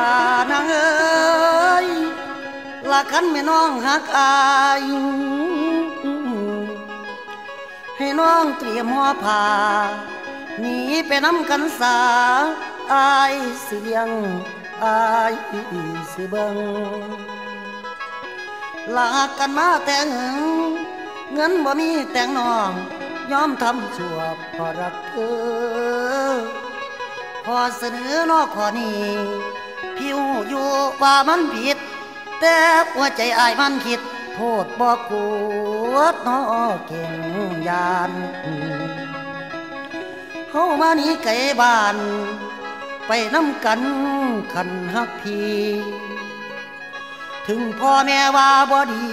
านางเอ้ยละคันแม่น้องหักอายให้น้องเตรียมหัวผ้าหนีไปน้ำกันสาอายเสียงอายสิเบิงลากันมาแต่งเงินบ่มีแต่งน้องยอมทำชั่วพอรักเธอพอเสนอนอกขอนี้ ผิวอยู่ว่ามันผิด แต่หัวใจอายมันคิด โทษบอกกวดนอเก่งยานเฮามานี้ไกลบ้าน ไปน้ำกันขันฮักพีถึงพ่อแม่ว่าบ่ดี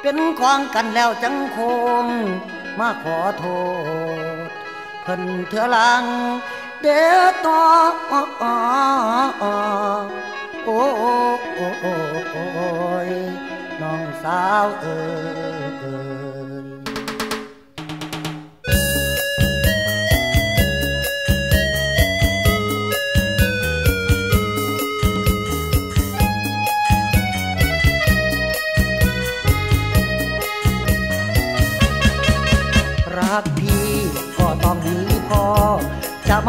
เป็นของกันแล้วจังคง มาขอโทษเพิ่นเถื่อลัง เดือดต่อโอ้โอ้โอ้โอ้ยน้องสาวเอ๋ยรักพี่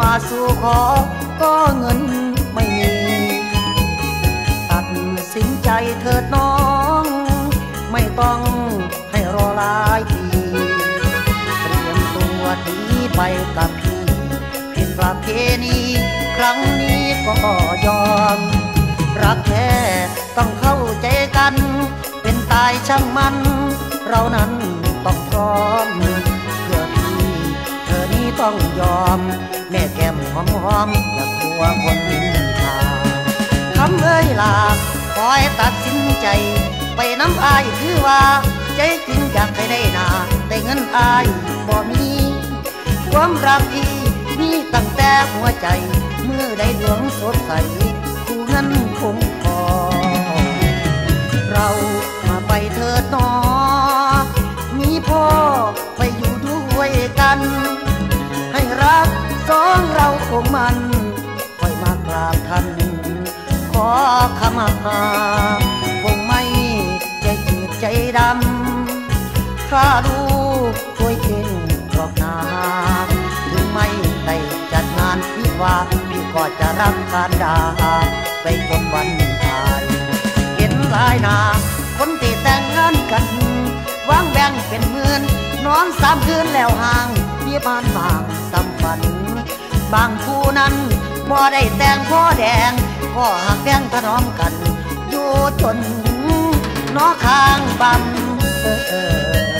มาสู่ขอก็เงินไม่มี ตัดสินใจเถิดน้อง ไม่ต้องให้รอหลายปีเตรียมตัวดีไปกับพี่ผิดประเพณีครั้งนี้ก็ยอม รักแท้ต้องเข้าใจกัน เป็นตายช่างมัน เรานั้นต้องพร้อมเพื่อพี่เธอนี้ต้องยอม ก้มหอมหอมอย่ากลัวคนนินทาคำเอ้ยลาคอยตัดสินใจ ไปน้ำอายคือว่า ใจจริงอยากให้ได้นาได้เงินอายบ่มี ความรักพี่มีตั้งแต่หัวใจ เมื่อได้ดวงสดใสคู่นั้นคงพอเรา กสองเราคงมันคอยมากราบท่านขอขมาคงไม่ใจจืดใจดำข้าลูกช่วยเก่งหรอกนาถึงไม่ได้จัดงานพี่ว่าพี่ก็จะรักการดาไปจนวันตายเห็นหลายหนาคนที่แต่งงานกันวางแบ่งเป็นหมื่นนอนสามคืนแล้วห่างพี่บ้านบางสำฝัน บางคู่นั้นบ่ได้แต่งพ่อแดงก็หักแดงถนอมกัน อยู่จนนอข้างบันเออ